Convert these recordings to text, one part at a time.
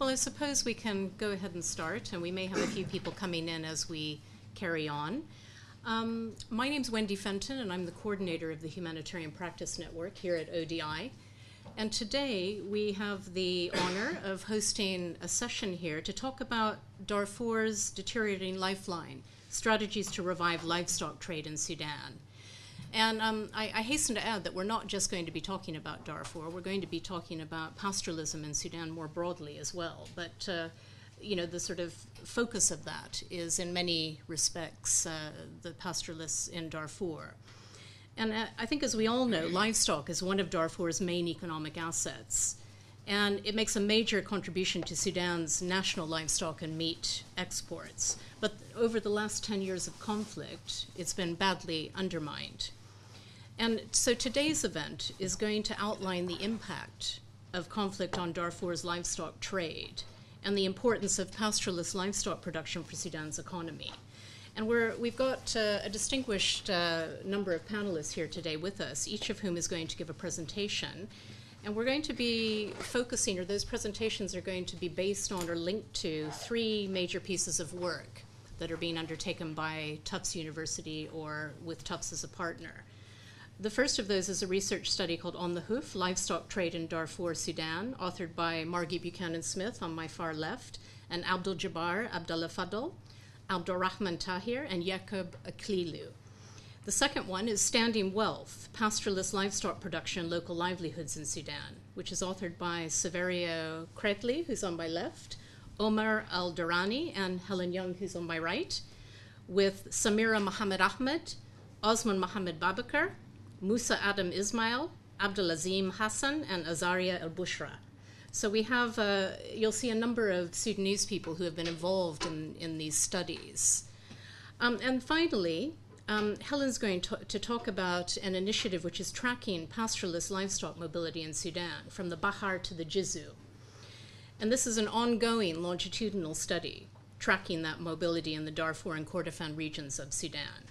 Well, I suppose we can go ahead and start, and we may have a few people coming in as we carry on. Um, my name is Wendy Fenton, and I'm the coordinator of the Humanitarian Practice Network here at ODI. And today we have the honor of hosting a session here to talk about Darfur's deteriorating lifeline strategies to revive livestock trade in Sudan. And um, I, I, hasten to add that we're not just going to be talking about Darfur, we're going to be talking about pastoralism in Sudan more broadly as well. But, uh, you know, the sort of focus of that is in many respects uh, the pastoralists in Darfur. And uh, I think, as we all know, livestock is one of Darfur's main economic assets. And it makes a major contribution to Sudan's national livestock and meat exports. But over the last 10 years of conflict, it's been badly undermined. And so today's event is going to outline the impact of conflict on Darfur's livestock trade and the importance of pastoralist livestock production for Sudan's economy. And we have got uh, a distinguished uh, number of panelists here today with us, each of whom is going to give a presentation. And we're going to be focusing, or those presentations are going to be based on or linked to three major pieces of work that are being undertaken by Tufts University or with Tufts as a partner. The first of those is a research study called On the Hoof Livestock Trade in Darfur, Sudan, authored by Margie Buchanan Smith on my far left, and Abdul Jabbar Abdullah Fadl, Abdurrahman Tahir, and Jacob Aklilu. The second one is Standing Wealth Pastoralist Livestock Production and Local Livelihoods in Sudan, which is authored by Saverio Krätli, who's on my left, Omar Al Durrani, and Helen Young, who's on my right, with Samira Mohammed Ahmed, Osman Mohammed Babakar, Musa Adam Ismail, Abdulazim Hassan, and Azaria El Bushra. So we have, uh, you'll see a number of Sudanese people who have been involved in, in these studies. Um, and finally, um, Helen's going to, to, talk about an initiative which is tracking pastoralist livestock mobility in Sudan, from the Bahr to the Jizzu. And this is an ongoing longitudinal study tracking that mobility in the Darfur and Kordofan regions of Sudan.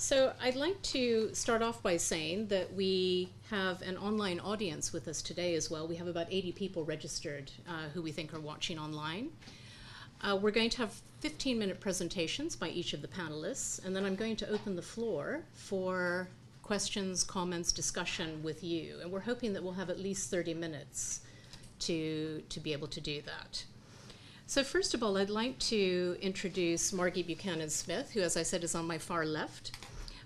So I'd like to start off by saying that we have an online audience with us today as well. We have about 80 people registered uh, who we think are watching online. Uh, we're going to have 15 minute presentations by each of the panelists, and then I'm going to open the floor for questions, comments, discussion with you. And we're hoping that we'll have at least 30 minutes to, to be able to do that. So, first of all, I'd like to introduce Margie Buchanan Smith, who, as I said, is on my far left.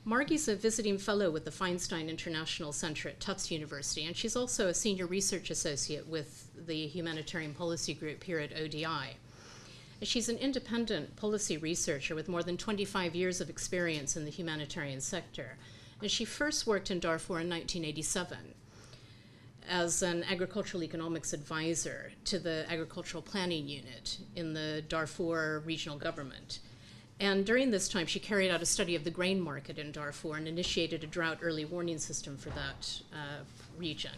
Margie's a visiting fellow with the Feinstein International Center at Tufts University, and she's also a senior research associate with the Humanitarian Policy Group here at ODI. She's an independent policy researcher with more than 25 years of experience in the humanitarian sector. And she first worked in Darfur in 1987 as an agricultural economics advisor to the Agricultural Planning Unit in the Darfur regional government. And during this time, she carried out a study of the grain market in Darfur and initiated a drought early warning system for that uh, region.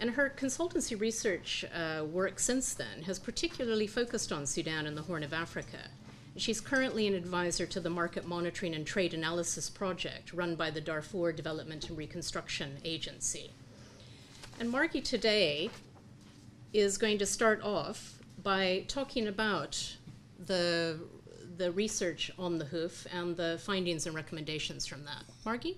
And her consultancy research uh, work since then has particularly focused on Sudan and the Horn of Africa. She's currently an advisor to the Market Monitoring and Trade Analysis Project run by the Darfur Development and Reconstruction Agency. And Margie today is going to start off by talking about the, the research on the hoof and the findings and recommendations from that. Margie?